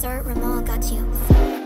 Sir Ramal got you.